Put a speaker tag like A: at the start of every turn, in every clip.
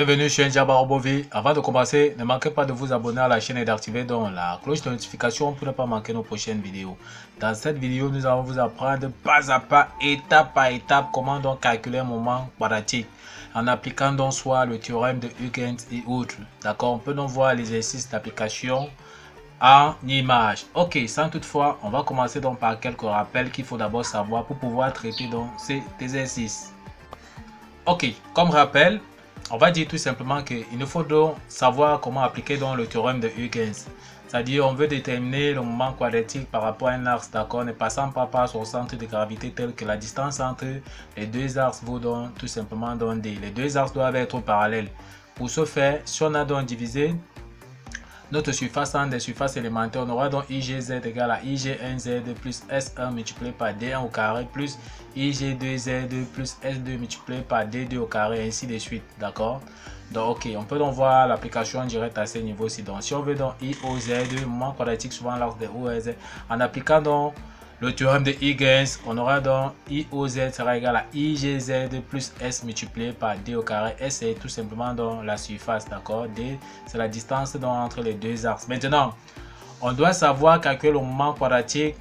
A: Bienvenue chez Njaba Robovi. Avant de commencer, ne manquez pas de vous abonner à la chaîne et d'activer la cloche de notification pour ne pas manquer nos prochaines vidéos. Dans cette vidéo, nous allons vous apprendre pas à pas, étape par étape, comment donc calculer un moment quadratique en appliquant donc soit le théorème de Huygens et autres. D'accord On peut donc voir l'exercice d'application en image. Ok, sans toutefois, on va commencer donc par quelques rappels qu'il faut d'abord savoir pour pouvoir traiter donc ces exercices. Ok, comme rappel, on va dire tout simplement qu'il nous faut donc savoir comment appliquer dans le théorème de Huygens. C'est-à-dire, on veut déterminer le moment quadratique par rapport à un axe, d'accord, ne passant pas par son centre de gravité tel que la distance entre les deux axes vaut donc tout simplement donc D. Les deux axes doivent être parallèles. Pour ce faire, si on a donc divisé notre surface en des surfaces élémentaires, on aura donc IGZ égale à IG1Z plus S1 multiplié par D1 au carré plus IG2Z plus S2 multiplié par D2 au carré, ainsi de suite. D'accord? Donc, ok, on peut donc voir l'application directe à ce niveau-ci. Donc, si on veut donc IOZ, moment quadratique suivant l'arc de OZ, en appliquant donc le théorème de Huygens, on aura donc IOZ sera égal à IGZ plus S multiplié par D au carré. S c'est tout simplement dans la surface, d'accord D c'est la distance donc, entre les deux axes. Maintenant, on doit savoir calculer le moment quadratique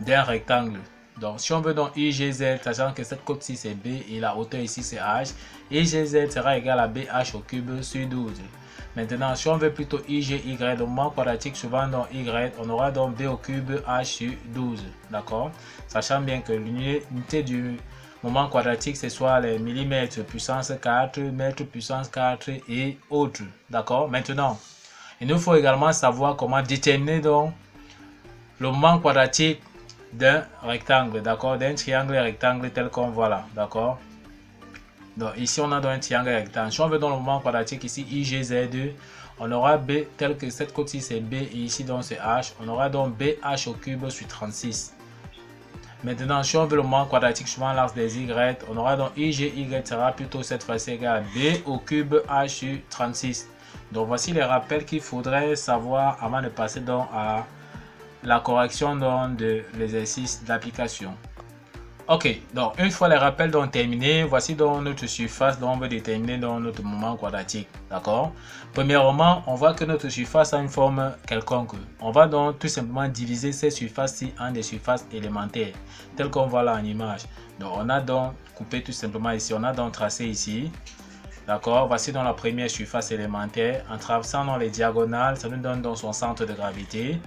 A: d'un rectangle. Donc, si on veut donc IGZ, sachant que cette côte-ci c'est B et la hauteur ici c'est H, IGZ sera égal à BH au cube sur 12. Maintenant, si on veut plutôt IGY, le moment quadratique souvent dans Y, on aura donc B au cube H sur 12. D'accord? Sachant bien que l'unité du moment quadratique, c'est soit les millimètres puissance 4, mètres puissance 4 et autres. D'accord? Maintenant, il nous faut également savoir comment déterminer donc le moment quadratique d'un rectangle, d'accord? D'un triangle rectangle tel qu'on voit là, d'accord? Donc ici, on a donc un triangle rectangle. Si on veut dans le moment quadratique, ici IGZ2, on aura B tel que cette côte-ci c'est B et ici donc c'est H. On aura donc BH au cube sur 36. Maintenant, si on veut le moment quadratique suivant l'axe des Y, on aura donc IGY sera plutôt cette fois-ci égal à B au cube H sur 36. Donc voici les rappels qu'il faudrait savoir avant de passer à la correction de l'exercice d'application. Ok, donc une fois les rappels terminés, voici donc notre surface dont on veut déterminer notre moment quadratique. D'accord? Premièrement, on voit que notre surface a une forme quelconque. On va donc tout simplement diviser ces surfaces-ci en des surfaces élémentaires, telles qu'on voit là en image. Donc on a donc coupé tout simplement ici, on a donc tracé ici. D'accord Voici donc la première surface élémentaire. En traversant dans les diagonales, ça nous donne donc son centre de gravité.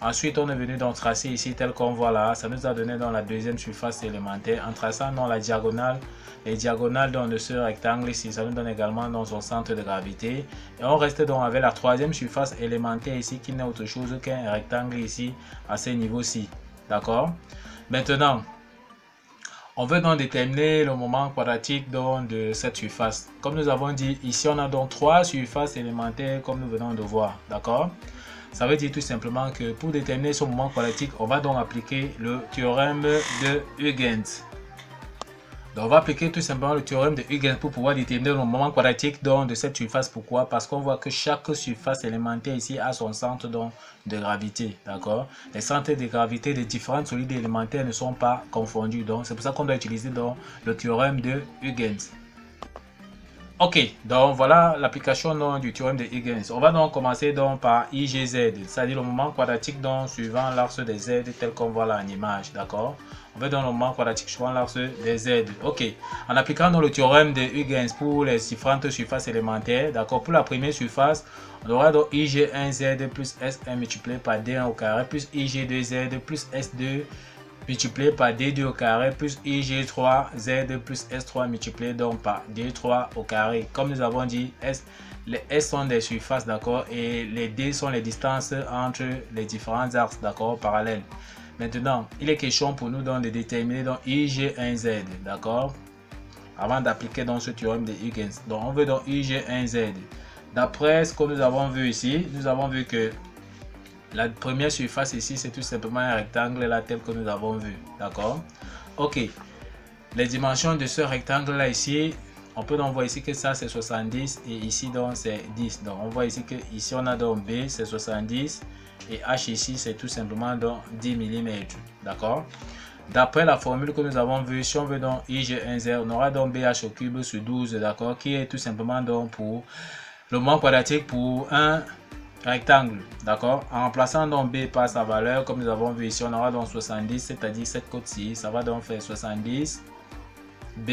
A: Ensuite, on est venu donc tracer ici tel qu'on voit là. Ça nous a donné dans la deuxième surface élémentaire. En traçant dans la diagonale, les diagonales dans ce rectangle ici, ça nous donne également dans son centre de gravité. Et on reste donc avec la troisième surface élémentaire ici qui n'est autre chose qu'un rectangle ici à ce niveau-ci. D'accord? Maintenant, on veut donc déterminer le moment quadratique donc de cette surface. Comme nous avons dit, ici on a donc trois surfaces élémentaires comme nous venons de voir. D'accord? Ça veut dire tout simplement que pour déterminer ce moment quadratique, on va donc appliquer le théorème de Huygens. Donc on va appliquer tout simplement le théorème de Huygens pour pouvoir déterminer le moment quadratique de cette surface. Pourquoi? Parce qu'on voit que chaque surface élémentaire ici a son centre de gravité. D'accord? Les centres de gravité des différentes solides élémentaires ne sont pas confondus. Donc c'est pour ça qu'on doit utiliser le théorème de Huygens. Ok, donc voilà l'application du théorème de Huygens. On va donc commencer donc par IGZ, c'est-à-dire le moment quadratique donc suivant l'axe des Z tel qu'on voit là en image, d'accord? On veut donc le moment quadratique suivant l'axe des Z. Ok, en appliquant donc le théorème de Huygens pour les différentes surfaces élémentaires, d'accord? Pour la première surface, on aura donc IG1Z plus S1 multiplié par D1 au carré plus IG2Z plus S2 multiplié par D2 au carré plus IG3Z plus S3 multiplié donc par D3 au carré. Comme nous avons dit, S, les S sont des surfaces, d'accord, et les D sont les distances entre les différents axes, d'accord, parallèles. Maintenant, il est question pour nous donc de déterminer donc IG1Z, d'accord, avant d'appliquer dans ce théorème de Huygens. Donc, on veut donc IG1Z. D'après ce que nous avons vu ici, nous avons vu que la première surface ici, c'est tout simplement un rectangle là tel que nous avons vu. D'accord? Ok. Les dimensions de ce rectangle là ici, on peut donc voir ici que ça c'est 70 et ici donc c'est 10. Donc on voit ici que ici on a donc B c'est 70 et H ici c'est tout simplement donc 10 mm. D'accord? D'après la formule que nous avons vue, si on veut donc IG1Z, on aura donc BH au cube sur 12, d'accord, qui est tout simplement donc pour le moment quadratique pour un rectangle, d'accord? En remplaçant donc B par sa valeur, comme nous avons vu ici, on aura donc 70, c'est-à-dire cette côte-ci, ça va donc faire 70 B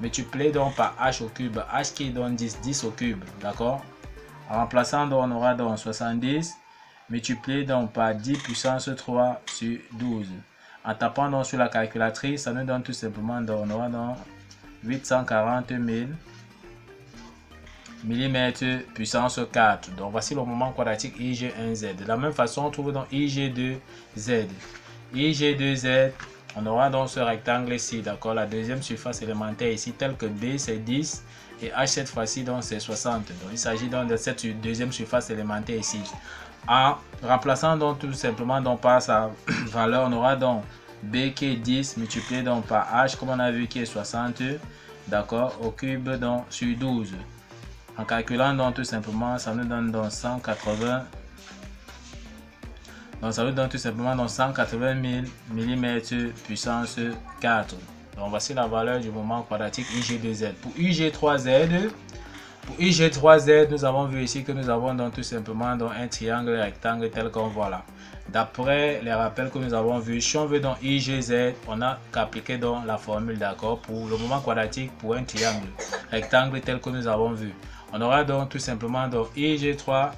A: multiplié donc par H au cube, H qui est donc 10, 10 au cube, d'accord? En remplaçant donc, on aura donc 70 multiplié donc par 10 puissance 3 sur 12. En tapant donc sur la calculatrice, ça nous donne tout simplement donc, on aura donc 840 000 mm puissance 4. Donc voici le moment quadratique IG1Z. De la même façon, on trouve donc IG2Z. IG2Z, on aura donc ce rectangle ici, d'accord La deuxième surface élémentaire ici, telle que B c'est 10 et H cette fois-ci donc c'est 60. Donc il s'agit donc de cette deuxième surface élémentaire ici. En remplaçant donc tout simplement donc par sa valeur, on aura donc B qui est 10 multiplié donc par H comme on a vu qui est 60, d'accord, au cube donc sur 12. En calculant donc tout simplement, ça nous donne donc 180. Donc ça nous donne tout simplement donc 180 000 mm puissance 4. Donc voici la valeur du moment quadratique IG2Z. Pour IG3Z, pour IG3Z, nous avons vu ici que nous avons donc tout simplement donc un triangle rectangle tel qu'on voit là. D'après les rappels que nous avons vus, si on veut donc IGZ, on a qu'appliquer donc la formule d'accord pour le moment quadratique pour un triangle rectangle tel que nous avons vu. On aura donc tout simplement donc IG3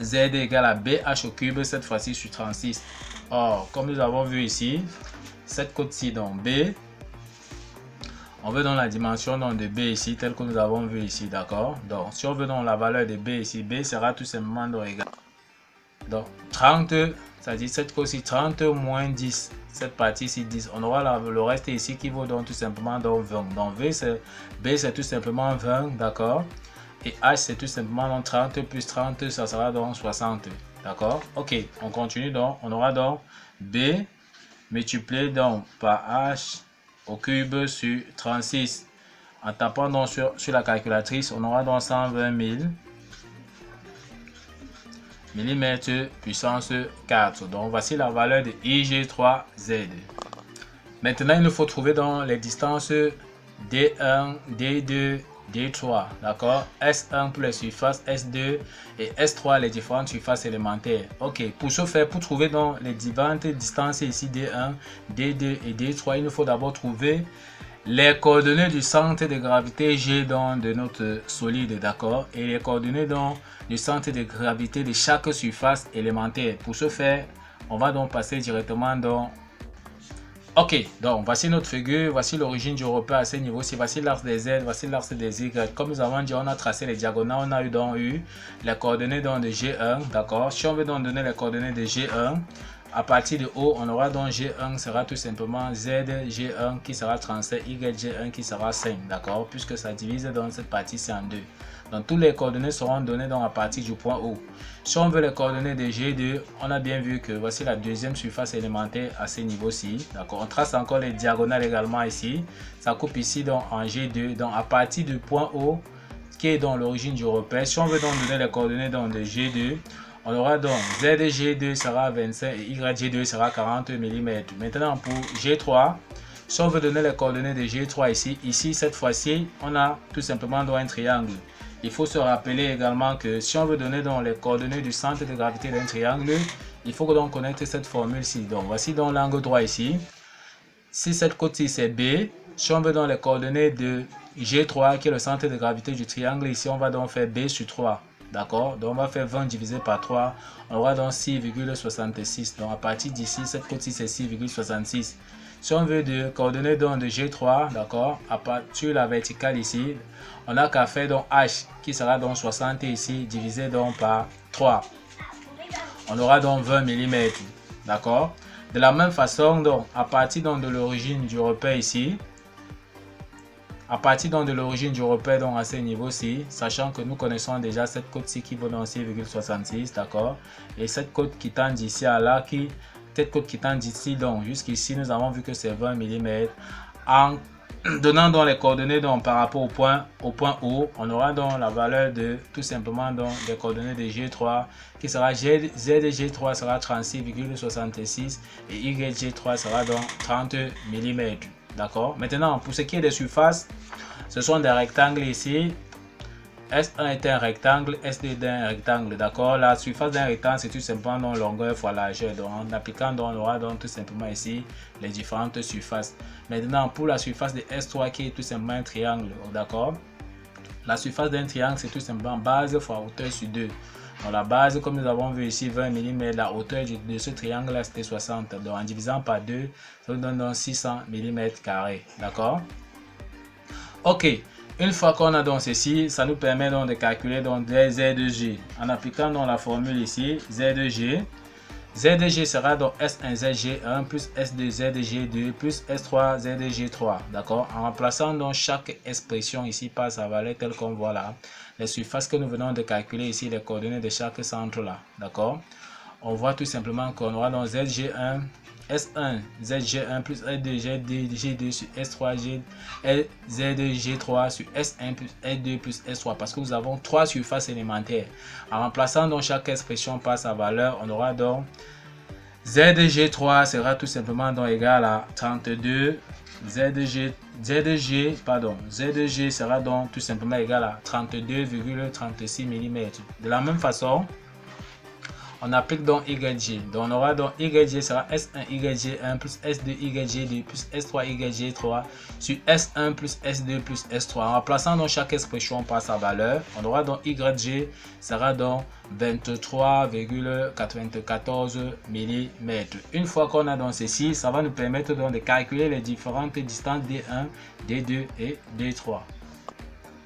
A: Z égale à BH au cube, cette fois-ci sur 36. Or, comme nous avons vu ici, cette côte-ci, donc B, on veut dans la dimension donc, de B ici, telle que nous avons vu ici, d'accord? Donc, si on veut dans la valeur de B ici, B sera tout simplement donc, égal. Donc, 30, c'est-à-dire cette côte-ci, 30 moins 10, cette partie-ci 10. On aura le reste ici qui vaut donc tout simplement donc 20. Donc, V, B, c'est tout simplement 20, d'accord? Et H, c'est tout simplement 30 plus 30, ça sera donc 60. D'accord? Ok, on continue donc. On aura donc B multiplié donc par H au cube sur 36. En tapant donc sur, sur la calculatrice, on aura donc 120 000 mm puissance 4. Donc voici la valeur de IG3Z. Maintenant, il nous faut trouver dans les distances D1, D2, D3, d'accord? S1 pour les surfaces, S2 et S3 les différentes surfaces élémentaires. Ok, pour ce faire, pour trouver dans les différentes distances ici D1, D2 et D3, il nous faut d'abord trouver les coordonnées du centre de gravité G dans de notre solide, d'accord? Et les coordonnées dans du centre de gravité de chaque surface élémentaire. Pour ce faire, on va donc passer directement dans Ok, donc voici notre figure, voici l'origine du repère à ce niveau-ci, voici l'axe des Z, voici l'axe des Y. Comme nous avons dit, on a tracé les diagonales, on a eu donc eu les coordonnées donc de G1, d'accord? Si on veut donc donner les coordonnées de G1, à partir de haut, on aura donc G1 sera tout simplement ZG1 qui sera 37, YG1 qui sera 5, d'accord? Puisque ça divise dans cette partie-ci en deux. Donc, tous les coordonnées seront données à partir du point O. Si on veut les coordonnées de G2, on a bien vu que voici la deuxième surface élémentaire à ce niveau-ci. D'accord On trace encore les diagonales également ici. Ça coupe ici donc en G2. Donc, à partir du point O, qui est dans l'origine du repère, si on veut donc donner les coordonnées de G2, on aura donc ZG2 sera 25 et YG2 sera 40 mm. Maintenant, pour G3, si on veut donner les coordonnées de G3 ici, ici cette fois-ci, on a tout simplement un triangle. Il faut se rappeler également que si on veut donner donc les coordonnées du centre de gravité d'un triangle, il faut donc connaître cette formule-ci. Donc voici donc l'angle droit ici. Si cette côte-ci c'est B, si on veut donc les coordonnées de G3 qui est le centre de gravité du triangle, ici on va donc faire B sur 3. D'accord? Donc on va faire 20 divisé par 3. On aura donc 6,66. Donc à partir d'ici, cette côte-ci c'est 6,66. Si on veut de coordonnées donc de G3, d'accord, à partir la verticale ici, on a qu'à faire donc H qui sera donc 60 ici divisé donc par 3. On aura donc 20 mm. D'accord De la même façon, donc, à partir donc de l'origine du repère ici, à partir donc de l'origine du repère donc à ce niveau-ci, sachant que nous connaissons déjà cette côte-ci qui vaut dans 6,66, d'accord Et cette côte qui tend d'ici à là, qui, cette côte qui tend d'ici donc jusqu'ici, nous avons vu que c'est 20 mm. En donnant donc les coordonnées donc, par rapport au point, au point O, on aura donc la valeur de tout simplement donc, des coordonnées de G3 qui sera G, Z de G3 sera 36,66 et YG3 sera donc 30 mm. D'accord? Maintenant, pour ce qui est des surfaces, ce sont des rectangles ici. S1 est un rectangle, S2 est un rectangle, d'accord La surface d'un rectangle, c'est tout simplement longueur fois largeur. Donc, en appliquant, on aura donc tout simplement ici les différentes surfaces. Maintenant, pour la surface de S3 qui est tout simplement un triangle, d'accord La surface d'un triangle, c'est tout simplement base fois hauteur sur 2. Donc, la base, comme nous avons vu ici, 20 mm, la hauteur de ce triangle-là, c'était 60. Donc, en divisant par 2, ça nous donne donc 600 mm d'accord Ok, une fois qu'on a donc ceci, ça nous permet donc de calculer donc des Z de G. En appliquant donc la formule ici, Z de G, Z de G sera donc S1 ZG1 plus S2 ZG2 plus S3 ZG3. D'accord? En remplaçant donc chaque expression ici par sa valeur telle qu'on voit là, les surfaces que nous venons de calculer ici, les coordonnées de chaque centre là. D'accord? On voit tout simplement qu'on aura donc ZG1 S1 ZG1 plus S2 G2 sur S3 G, Z2 G3 sur S1 plus S2 plus S3 parce que nous avons trois surfaces élémentaires. En remplaçant donc chaque expression par sa valeur, on aura donc Z de G3 sera tout simplement donc égal à 32 Z de G, Z de G, pardon, Z de G sera donc tout simplement égal à 32,36 mm. De la même façon, on applique donc YG. Donc on aura donc YG sera S1 YG1 plus S2 YG2 plus S3 YG3 sur S1 plus S2 plus S3. En remplaçant donc chaque expression par sa valeur, on aura donc YG sera donc 23,94 mm. Une fois qu'on a donc ceci, ça va nous permettre de calculer les différentes distances D1, D2 et D3.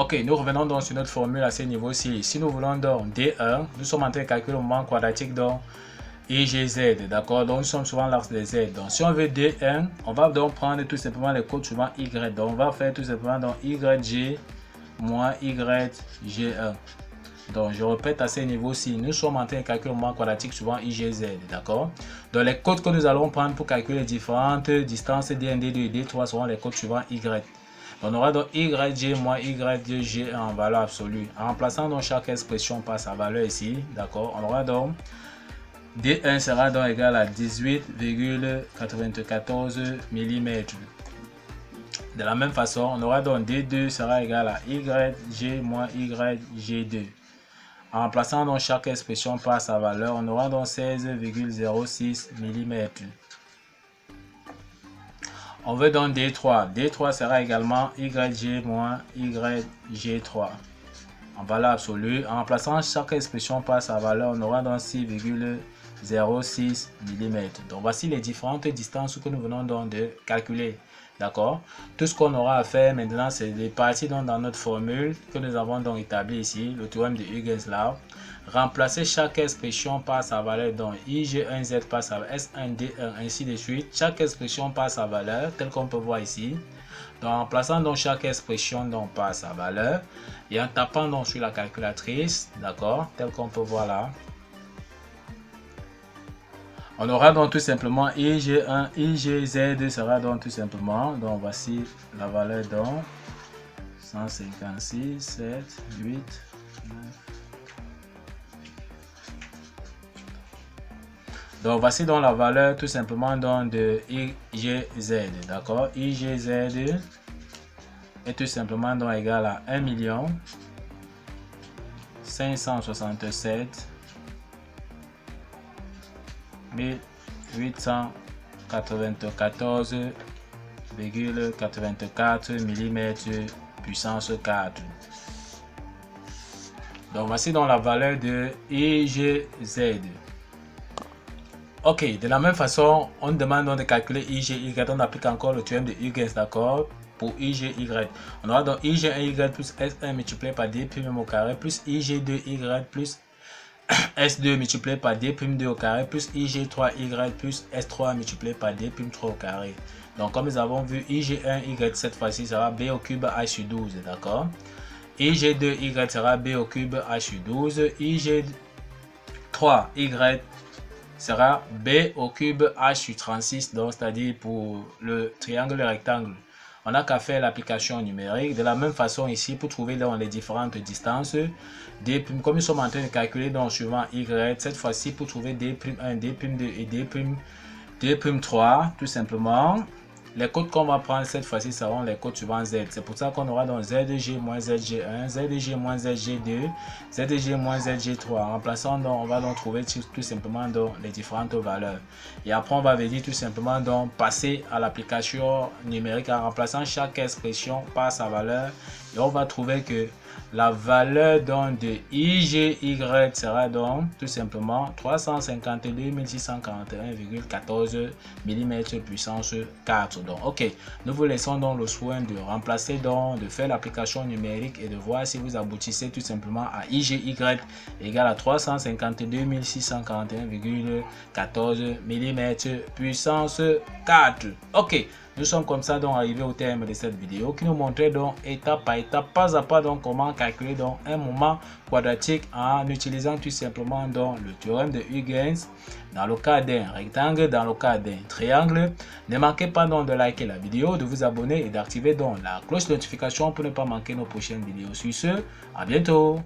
A: Ok, nous revenons donc sur notre formule à ce niveau-ci. Si nous voulons donc D1, nous sommes en train de calculer le moment quadratique donc IGZ, d'accord? Donc nous sommes souvent l'axe des Z. Donc si on veut D1, on va donc prendre tout simplement les codes suivants Y. Donc on va faire tout simplement donc YG moins YG1. Donc je répète à ce niveau-ci, nous sommes en train de calculer le moment quadratique suivant IGZ, d'accord? Donc les codes que nous allons prendre pour calculer les différentes distances D1, D2 et D3 seront les codes suivants Y. On aura donc YG moins YG en valeur absolue. En remplaçant donc chaque expression par sa valeur ici, d'accord, on aura donc D1 sera donc égal à 18,94 mm. De la même façon, on aura donc D2 sera égal à YG moins YG2. En remplaçant donc chaque expression par sa valeur, on aura donc 16,06 mm. On veut donc D3. D3 sera également YG moins YG3 en valeur absolue. En remplaçant chaque expression par sa valeur, on aura donc 6,06 mm. Donc voici les différentes distances que nous venons donc de calculer. D'accord? Tout ce qu'on aura à faire maintenant, c'est de partir dans notre formule que nous avons donc établie ici, le théorème de Huygens-Law. Remplacer chaque expression par sa valeur, donc IG1Z par sa valeur, S1D1, ainsi de suite. Chaque expression par sa valeur, tel qu'on peut voir ici. Donc, en plaçant donc chaque expression donc, par sa valeur et en tapant donc sur la calculatrice, d'accord, tel qu'on peut voir là, on aura donc tout simplement IG1, IGZ sera donc tout simplement, donc voici la valeur donc. 156, 7, 8, 9. Donc voici donc la valeur tout simplement donc de IGZ, d'accord? IGZ est tout simplement donc égal à 1 million 567 1894,84 mm puissance 4. Donc voici donc la valeur de IGZ. Ok, de la même façon, on demande donc de calculer IGY, on applique encore le théorème de Huygens, d'accord pour IGY. On aura donc IG1Y plus S1 multiplié par D' au carré plus IG2Y plus S2 multiplié par D'2 au carré plus IG3Y plus S3 multiplié par D'3 au carré. Donc comme nous avons vu, IG1Y cette fois-ci sera B au cube H sur 12, d'accord? IG2Y sera B au cube H sur 12. IG3Y sera B au cube H sur 36, donc c'est-à-dire pour le triangle rectangle. On n'a qu'à faire l'application numérique. De la même façon ici, pour trouver dans les différentes distances, comme nous sommes en train de calculer dans suivant Y, cette fois-ci pour trouver D'1, D'2 et D', D'3, tout simplement. Les codes qu'on va prendre cette fois-ci seront les codes suivants Z. C'est pour ça qu'on aura donc ZG moins ZG1, ZG moins ZG2, ZG moins ZG3. En remplaçant on va donc trouver tout simplement donc les différentes valeurs. Et après, on va venir tout simplement donc passer à l'application numérique en remplaçant chaque expression par sa valeur. Et on va trouver que la valeur donc de IGY sera donc tout simplement 352 641,14 mm puissance 4. Donc, ok, nous vous laissons donc le soin de remplacer donc, de faire l'application numérique et de voir si vous aboutissez tout simplement à IGY égale à 352 641,14 mm puissance 4. Ok, nous sommes comme ça donc arrivés au terme de cette vidéo qui nous montrait donc étape par étape, pas à pas donc comment calculer donc un moment quadratique en utilisant tout simplement donc le théorème de Huygens dans le cas d'un rectangle, dans le cas d'un triangle. Ne manquez pas donc de liker la vidéo, de vous abonner et d'activer donc la cloche de notification pour ne pas manquer nos prochaines vidéos. Sur ce, à bientôt